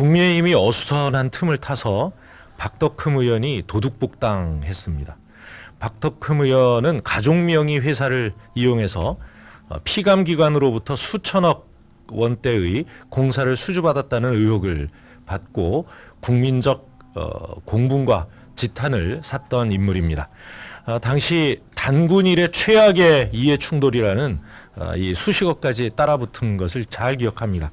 국민의힘이 어수선한 틈을 타서 박덕흠 의원이 도둑복당했습니다. 박덕흠 의원은 가족명의 회사를 이용해서 어, 피감기관으로부터 수천억 원대의 공사를 수주받았다는 의혹을 받고 국민적 어, 공분과 지탄을 샀던 인물입니다. 어, 당시 단군 일의 최악의 이해 충돌이라는 어, 이 수식어까지 따라붙은 것을 잘 기억합니다.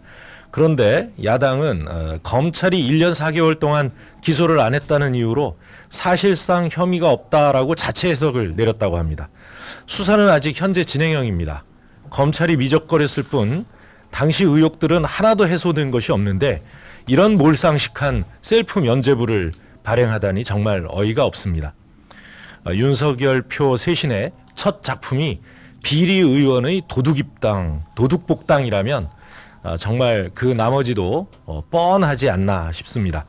그런데 야당은 어, 검찰이 1년 4개월 동안 기소를 안 했다는 이유로 사실상 혐의가 없다라고 자체 해석을 내렸다고 합니다. 수사는 아직 현재 진행형입니다. 검찰이 미적거렸을 뿐 당시 의혹들은 하나도 해소된 것이 없는데 이런 몰상식한 셀프 면죄부를 발행하다니 정말 어이가 없습니다. 어, 윤석열 표 쇄신의 첫 작품이 비리 의원의 도둑입당, 도둑복당이라면 어, 정말 그 나머지도 어, 뻔하지 않나 싶습니다.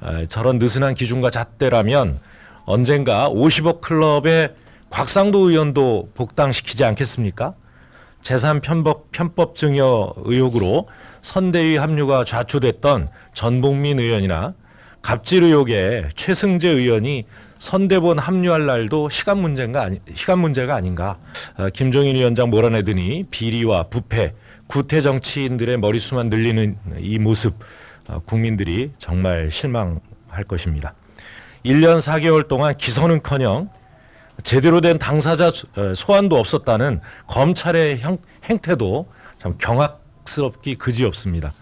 어, 저런 느슨한 기준과 잣대라면 언젠가 50억 클럽의 곽상도 의원도 복당시키지 않겠습니까? 재산 편법, 편법 증여 의혹으로 선대위 합류가 좌초됐던 전복민 의원이나 갑질 의혹에 최승재 의원이 선대본 합류할 날도 시간 문제가 아니 시간 문제가 아닌가. 어, 김종인 위원장 몰아내더니 비리와 부패, 구태 정치인들의 머릿수만 늘리는 이 모습 어, 국민들이 정말 실망할 것입니다. 1년 4개월 동안 기소는커녕 제대로 된 당사자 어, 소환도 없었다는 검찰의 형, 행태도 참 경악스럽기 그지없습니다.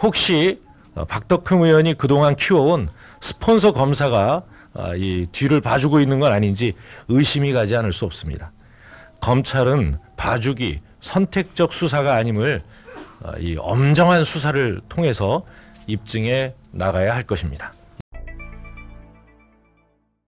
혹시 어, 박덕흠 의원이 그동안 키워온 스폰서 검사가 어, 이 뒤를 봐주고 있는 건 아닌지 의심이 가지 않을 수 없습니다. 검찰은 봐주기 선택적 수사가 아님을 어, 이 엄정한 수사를 통해서 입증해 나가야 할 것입니다.